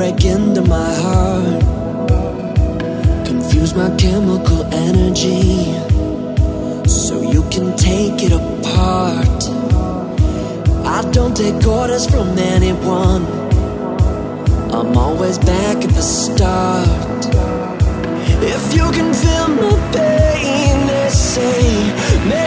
break into my heart. Confuse my chemical energy so you can take it apart. I don't take orders from anyone. I'm always back at the start. If you can feel my pain, they say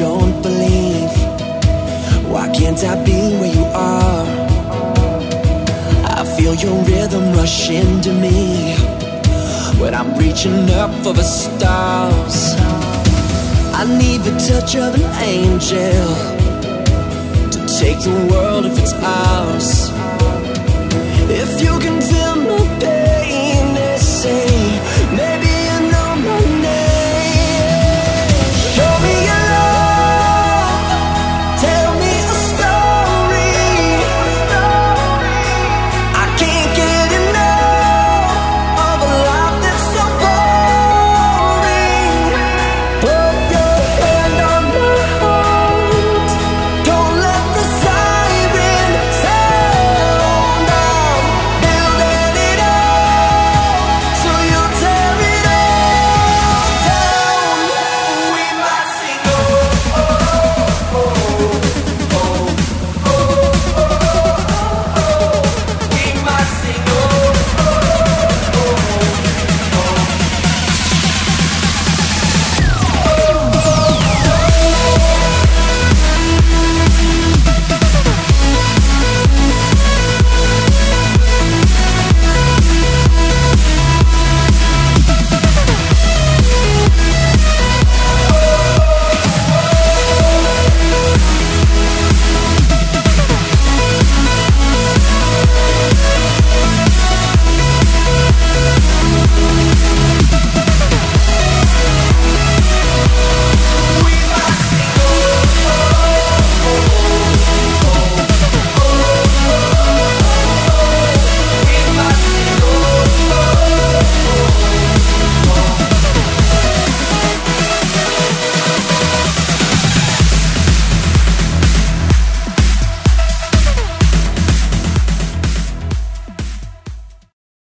don't believe? Why can't I be where you are? I feel your rhythm rush into me when I'm reaching up for the stars. I need the touch of an angel to take the world if it's ours.